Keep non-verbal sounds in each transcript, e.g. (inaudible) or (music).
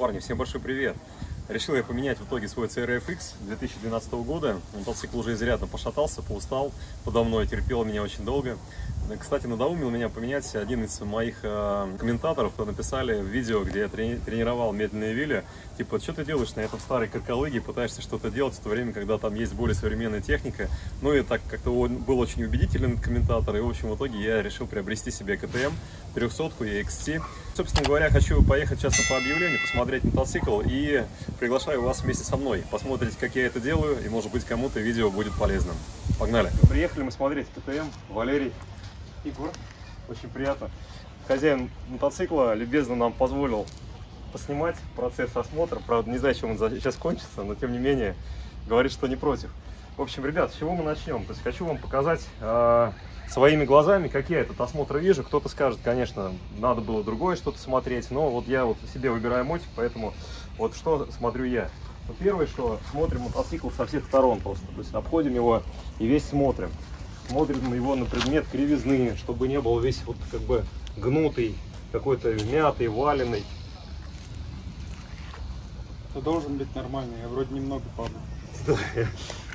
Парни, всем большой привет! Решил я поменять в итоге свой CRFX 2012 года. Мотоцикл уже изрядно пошатался, поустал подо мной, терпел меня очень долго. Кстати, надоумил меня поменять один из моих э, комментаторов, кто написали в видео, где я трени тренировал медленные вилли. Типа, что ты делаешь на этом старой каркалыге, пытаешься что-то делать в то время, когда там есть более современная техника. Ну и так как-то он был очень убедительный комментатор, и в общем в итоге я решил приобрести себе КТМ 300 и XT. Собственно говоря, хочу поехать сейчас по объявлению, посмотреть мотоцикл и приглашаю вас вместе со мной. Посмотрите, как я это делаю, и может быть кому-то видео будет полезным. Погнали! Приехали мы смотреть КТМ, Валерий. Егор, очень приятно. Хозяин мотоцикла любезно нам позволил поснимать процесс осмотра. Правда, не знаю, чем он сейчас кончится, но тем не менее говорит, что не против. В общем, ребят, с чего мы начнем? То есть хочу вам показать э, своими глазами, как я этот осмотр вижу. Кто-то скажет, конечно, надо было другое что-то смотреть, но вот я вот себе выбираю мотик, поэтому вот что смотрю я. Ну, первое, что смотрим мотоцикл со всех сторон просто. То есть обходим его и весь смотрим смотрим его на предмет кривизны, чтобы не был весь вот как бы гнутый, какой-то мятый, валенный. Это должен быть нормальный, я вроде немного падаю. (laughs)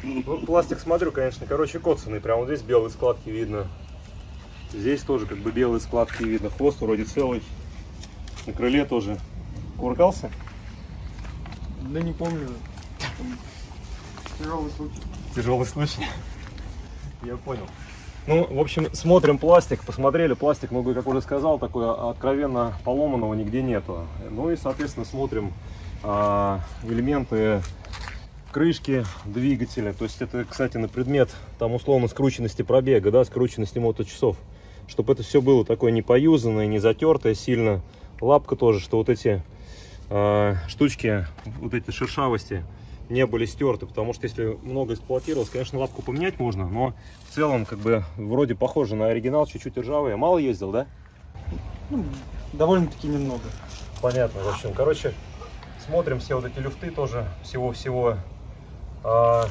Ну, пластик смотрю, конечно, короче, коцанный, прям вот здесь белые складки видно. Здесь тоже как бы белые складки видно, хвост вроде целый. На крыле тоже. Кувыркался? Да не помню. Тяжелый случай. Тяжелый случай. Я понял. Ну, в общем, смотрим пластик, посмотрели, пластик, ну, как уже сказал, такой откровенно поломанного нигде нету. Ну и, соответственно, смотрим а, элементы крышки двигателя. То есть это, кстати, на предмет, там, условно, скрученности пробега, да, скрученности моточасов. Чтобы это все было такое не поюзанное, не затертое сильно. Лапка тоже, что вот эти а, штучки, вот эти шершавости, не были стерты, потому что если много эксплуатировалось, конечно, лапку поменять можно, но в целом, как бы, вроде похоже на оригинал, чуть-чуть ржавые. Мало ездил, да? Ну, довольно-таки немного. Понятно, в общем, короче, смотрим все вот эти люфты тоже, всего-всего. А,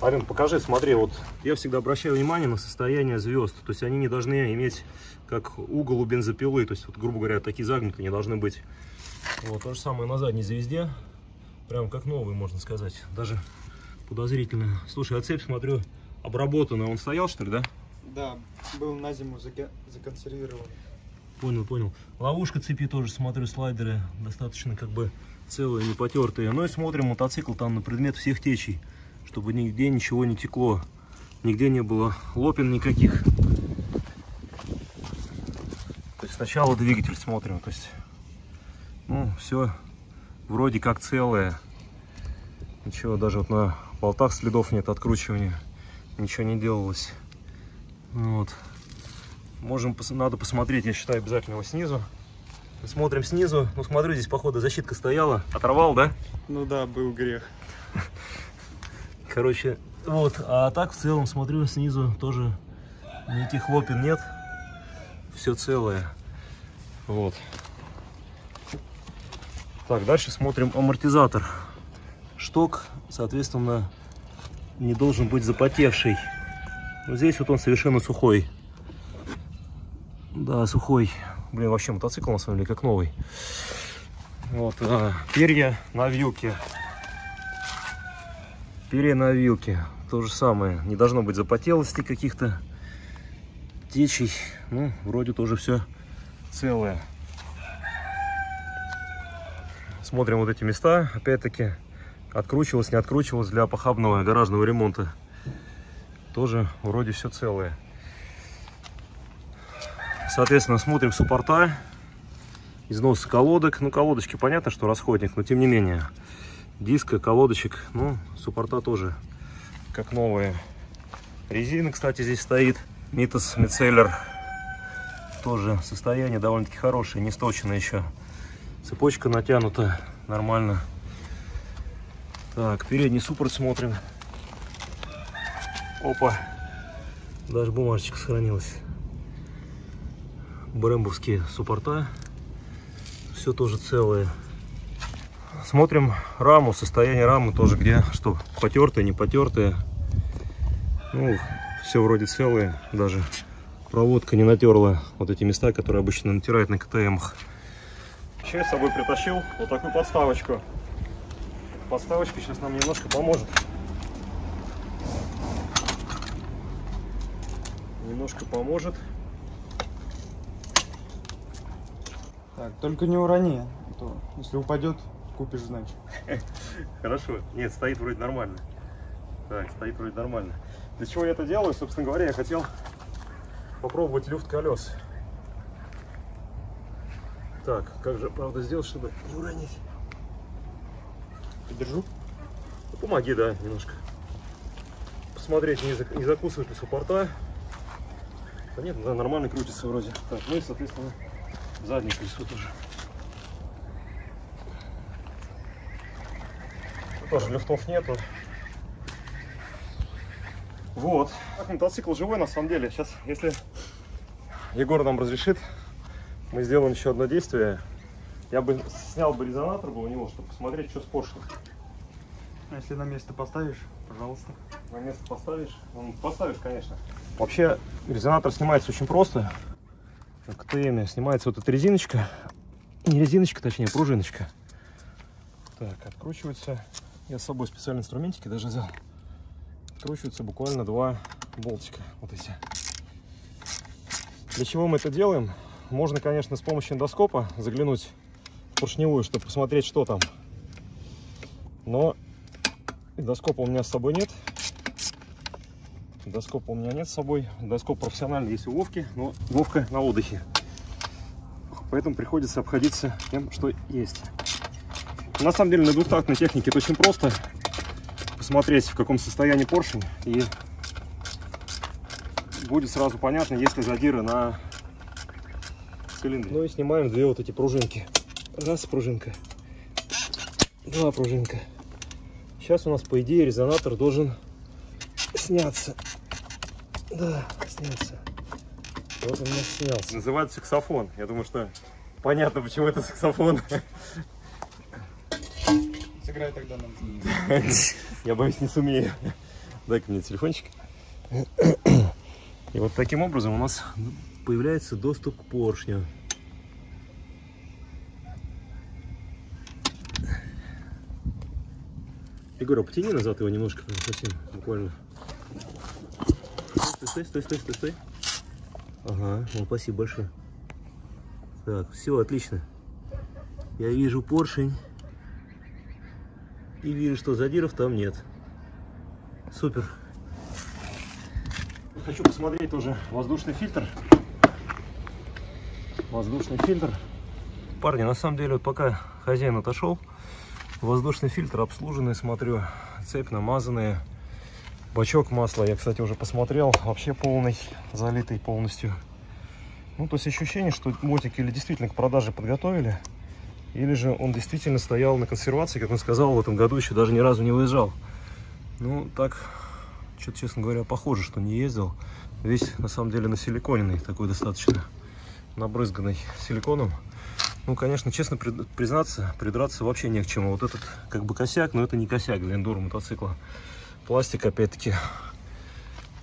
Арин, покажи, смотри, вот я всегда обращаю внимание на состояние звезд, то есть они не должны иметь как угол у бензопилы, то есть, вот, грубо говоря, такие загнутые не должны быть. Вот то же самое на задней звезде, Прям как новый, можно сказать. Даже подозрительно. Слушай, а цепь, смотрю, обработанная. Он стоял, что ли, да? Да, был на зиму законсервирован. Понял, понял. Ловушка цепи тоже, смотрю, слайдеры достаточно как бы целые, не потертые. Ну и смотрим мотоцикл там на предмет всех течей, чтобы нигде ничего не текло. Нигде не было лопин никаких. То есть сначала двигатель смотрим, то есть, ну, все вроде как целая. Ничего, даже вот на болтах следов нет откручивания. Ничего не делалось. Вот. Можем, надо посмотреть, я считаю, обязательно его снизу. Смотрим снизу. Ну, смотрю, здесь, походу, защитка стояла. Оторвал, да? Ну да, был грех. Короче, вот. А так, в целом, смотрю, снизу тоже никаких лопин нет. Все целое. Вот. Так, дальше смотрим амортизатор. Шток, соответственно, не должен быть запотевший. Но здесь вот он совершенно сухой. Да, сухой. Блин, вообще мотоцикл на самом деле как новый. Вот, а, перья на вилке. Перья на вилке. То же самое. Не должно быть запотелости каких-то течей. Ну, вроде тоже все целое. Смотрим вот эти места. Опять-таки откручивалось, не откручивалось для похабного гаражного ремонта. Тоже вроде все целое. Соответственно, смотрим суппорта. Износ колодок. Ну, колодочки понятно, что расходник, но тем не менее. Диска, колодочек, ну, суппорта тоже как новые. Резина, кстати, здесь стоит. Митас Мицеллер. Тоже состояние довольно-таки хорошее, не сточено еще. Цепочка натянута нормально. Так, передний суппорт смотрим. Опа. Даже бумажечка сохранилась. Брэмбовские суппорта. Все тоже целое. Смотрим раму, состояние рамы тоже где, что потертые, не потертые. Ну, все вроде целые, даже проводка не натерла вот эти места, которые обычно натирают на КТМах. Еще я с собой притащил вот такую подставочку. Подставочка сейчас нам немножко поможет. Немножко поможет. Так, только не урони, а то если упадет, купишь, значит. (laughs) Хорошо. Нет, стоит вроде нормально. Так, стоит вроде нормально. Для чего я это делаю? Собственно говоря, я хотел попробовать люфт колес. Так, как же, правда, сделать, чтобы не уронить? Держу. Ну, помоги, да, немножко. Посмотреть, не, зак- не закусывает ли суппорта. Да нет, да, нормально крутится вроде. Так, ну и, соответственно, заднее колесо тоже. Тут тоже люфтов нету. Вот. Так, мотоцикл живой на самом деле. Сейчас, если Егор нам разрешит, мы сделаем еще одно действие. Я бы снял бы резонатор бы у него, чтобы посмотреть, что с поршнем. А если на место поставишь, пожалуйста. На место поставишь? Ну, поставишь, конечно. Вообще, резонатор снимается очень просто. На КТМ снимается вот эта резиночка. Не резиночка, точнее, пружиночка. Так, откручивается. Я с собой специальные инструментики даже взял. Откручиваются буквально два болтика. Вот эти. Для чего мы это делаем? Можно, конечно, с помощью эндоскопа заглянуть в поршневую, чтобы посмотреть, что там. Но Эндоскопа у меня с собой нет. Эндоскопа у меня нет с собой. Эндоскоп профессиональный есть у Вовки, но Вовка на отдыхе. Поэтому приходится обходиться тем, что есть. На самом деле на двухтактной технике это очень просто. Посмотреть, в каком состоянии поршень. И будет сразу понятно, есть ли задиры на цилиндре. Ну и снимаем две вот эти пружинки. Раз пружинка. Два пружинка. Сейчас у нас, по идее, резонатор должен сняться. Да, сняться. Вот он у нас снялся. Называется саксофон. Я думаю, что понятно, почему это саксофон. Сыграй тогда нам. Я боюсь, не сумею. Дай-ка мне телефончик. И вот таким образом у нас появляется доступ к поршню. Егор, а потяни назад его немножко, совсем, буквально. Стой, стой, стой, стой, стой. Ага, ну, спасибо большое. Так, все, отлично. Я вижу поршень. И вижу, что задиров там нет. Супер. Хочу посмотреть тоже воздушный фильтр. Воздушный фильтр. Парни, на самом деле, вот пока хозяин отошел, воздушный фильтр обслуженный, смотрю, цепь намазанная. Бачок масла я, кстати, уже посмотрел, вообще полный, залитый полностью. Ну, то есть ощущение, что мотик или действительно к продаже подготовили, или же он действительно стоял на консервации, как он сказал, в этом году еще даже ни разу не выезжал. Ну, так, что-то, честно говоря, похоже, что не ездил. Весь, на самом деле, на силиконенный, такой достаточно набрызганный силиконом. Ну, конечно, честно признаться, придраться вообще не к чему. Вот этот, как бы, косяк, но это не косяк для эндуро мотоцикла. Пластик, опять-таки,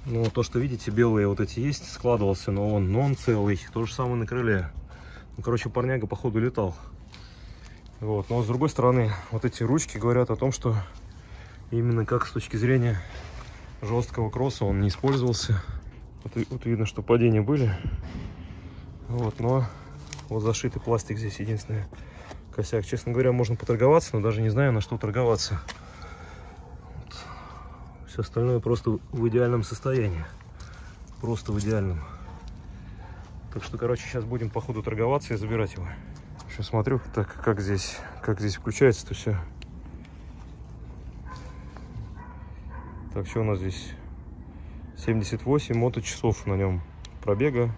ну, то, что видите, белые вот эти есть, складывался, но он, но он целый. То же самое на крыле. Ну, короче, парняга, походу, летал. Вот. Но с другой стороны, вот эти ручки говорят о том, что именно как с точки зрения жесткого кросса он не использовался. Вот, вот видно, что падения были. Вот, но вот зашитый пластик здесь единственный косяк. Честно говоря, можно поторговаться, но даже не знаю, на что торговаться. Все остальное просто в идеальном состоянии. Просто в идеальном. Так что, короче, сейчас будем по ходу торговаться и забирать его. Сейчас смотрю, так как здесь, как здесь включается-то все. Так, что у нас здесь? 78 моточасов на нем пробега.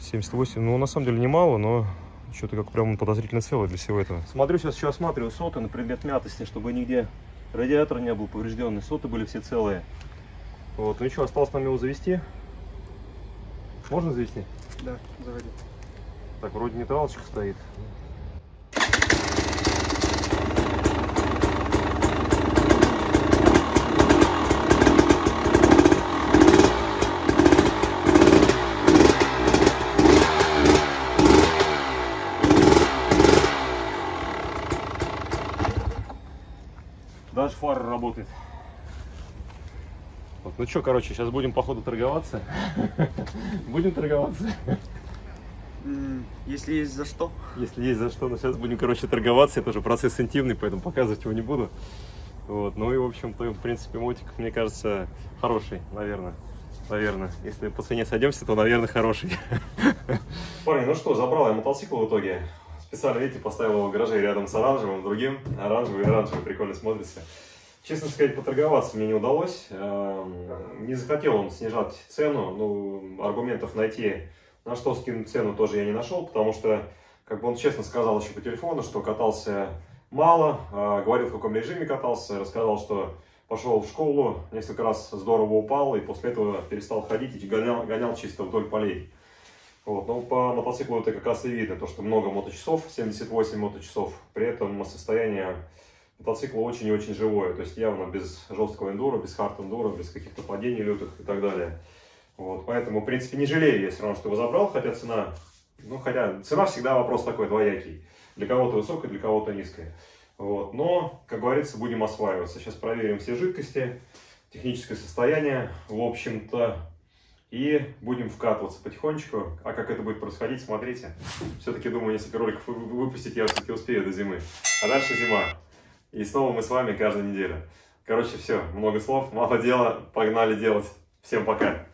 78, ну на самом деле немало, но что-то как прям подозрительно целое для всего этого. Смотрю сейчас еще осматриваю соты на предмет мятости, чтобы нигде радиатор не был поврежденный, соты были все целые. Вот, ну что, осталось нам его завести? Можно завести? Да, заводи. Так, вроде нейтралочка стоит. даже фара работает. Вот, ну что, короче, сейчас будем походу торговаться. (laughs) Будем торговаться. Если есть за что. Если есть за что, но сейчас будем, короче, торговаться. Это уже процесс интимный, поэтому показывать его не буду. Вот, ну и, в общем-то, в принципе, мотик, мне кажется, хороший, наверное. Наверное. Если по цене сойдемся, то, наверное, хороший. (laughs) Парни, ну что, забрал я мотоцикл в итоге. Специально, видите, поставил его в гараже рядом с оранжевым, другим. Оранжевый и оранжевый прикольно смотрится. Честно сказать, поторговаться мне не удалось. Эм, не захотел он снижать цену. Ну, аргументов найти, на что скинуть цену, тоже я не нашел, потому что, как бы он честно сказал еще по телефону, что катался мало, а, говорил, в каком режиме катался, рассказал, что пошел в школу, несколько раз здорово упал, и после этого перестал ходить и гонял, гонял чисто вдоль полей. Вот. Но по мотоциклу это как раз и видно, то, что много моточасов, 78 моточасов, при этом состояние мотоцикла очень и очень живое, то есть явно без жесткого эндура, без хард эндура, без каких-то падений лютых и так далее. Вот. Поэтому, в принципе, не жалею я все равно, что его забрал, хотя цена, ну, хотя цена всегда вопрос такой двоякий. Для кого-то высокая, для кого-то низкая. Вот. Но, как говорится, будем осваиваться. Сейчас проверим все жидкости, техническое состояние, в общем-то, и будем вкатываться потихонечку. А как это будет происходить, смотрите. Все-таки, думаю, несколько роликов выпустить я все-таки успею до зимы. А дальше зима. И снова мы с вами каждую неделю. Короче, все, много слов, мало дела, погнали делать. Всем пока.